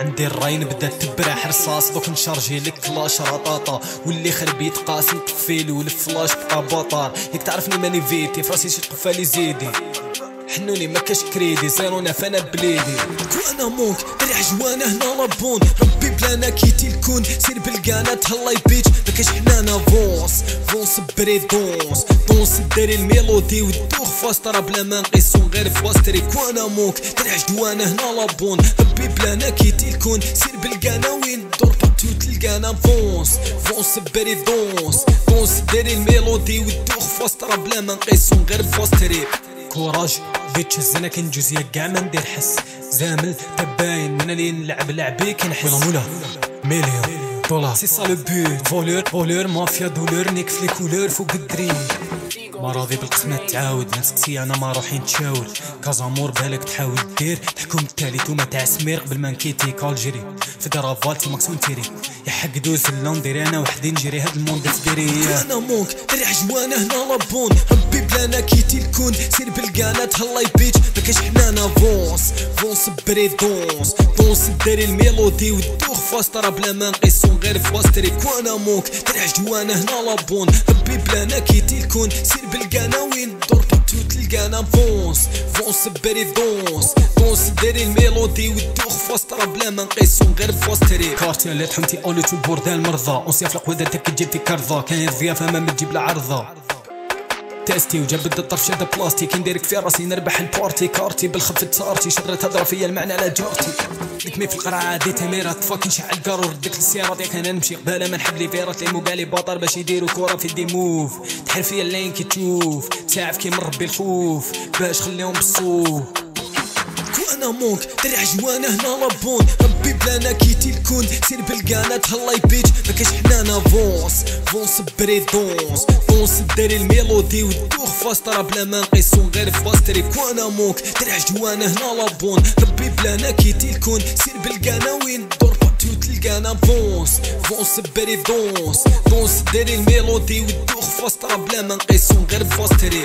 عندي الراين بدا تبرح رصاص دوك نشارجي لك كلاش رطاطا واللي خرب يتقاس نقفيلو الفلاش بقى بطار ياك تعرفني ماني فيتي فراسي شي تقفالي زيدي. حنوني ما كاش كريدي زيرونا فانا بليدي. وأنا مونك دري عجوانه هنا لابون ربي بلانا كيتي الكون سير بالقانا تهلاي بيتش. ما كاش حنانا فونس فونس بري دونس. دونس داري الميلودي ودوخ فاسترا بلا ما نقيسون غير فاستري وأنا مونك دري عجوانه هنا لابون ربي بلانا كيتي الكون سير بالقانا وين دور باتو تلقانا فونس. فونس بري دونس. دونس داري الميلودي ودوخ فاسترا بلا ما نقيسون غير فاستري كوراج. بيتش الزنا كنجوز يا كاع ما ندير حس. زامل تباين من اللي نلعب لعبي كنحس ولا مولا. مليون دولار. سي سا لو بوت فولور فولور مافيا دولور نيكف لي كولور فوق الدريم ما راضي بالقسمة تعاود نسقسي أنا ما روحي نتشاور كازامور بالك تحاول دير تحكم التالت وما تاع سمير قبل ما نكيتي كالجيري. في درافالتي ماكسون تيري. يا حق دوز اللون أنا وحدي نجري هاد الموند تديري أنا مونك دري عجوانه هنا لابون ربي بلانا كيتي الكون. سير بالقانا تهلاي بيتش. ما كاش حنانا فونس. فونس بري دونس دونس داري الميلودي ودوخ. فاسترا بلا ما نقيسون غير فاستري كوانا مونك دري عجوانه هنا لابون ربي بلانا كيتي الكون سير بالقانا وين؟ دور باتو تلقانا فونس. فونس بري دونس دونس داري الميلودي ودوخ فاسترا بلا ما نقيسون غير فاستري كارتي اللي تحمتي اوليتو البوردال مرضى. اونسيا في القوادة تجيب في كرضة كاين ضيافة ما تجيب عرضة تيستي وجبد الطرف شد بلاستيك نديرك في راسي نربح البارتي. كارتي بالخف تسارتي. شدرة تهضر فيا المعنى على جارتي. نكمي في القرعة دي تميرات فاكين شعل قارور ديك السيارة ديك أنا نمشي. قبالة ما نحب لي فيرات لي مقالي باطر باش يديروا كورة في دي موف. تحر فيا اللين كي تشوف. تساعف كي من ربي الخوف. باش خليهم بالصوف مونك دري عجوانه هنا لابون ربي بلانا كيتي الكون سير بالقانا تهلاي بيتش ما كاش حنانا فونس. فونس بري دونس دونس داري الميلودي ودوخ فاسترا بلا ما نقيسون غير فاستري كوانا مونك دري عجوانه هنا لابون ربي بلانا كيتي الكون سير بالقانا وين دور باتو تلقانا فونس. فونس بري دونس دونس داري الميلودي ودوخ فاسترا بلا ما نقيسون غير فاستري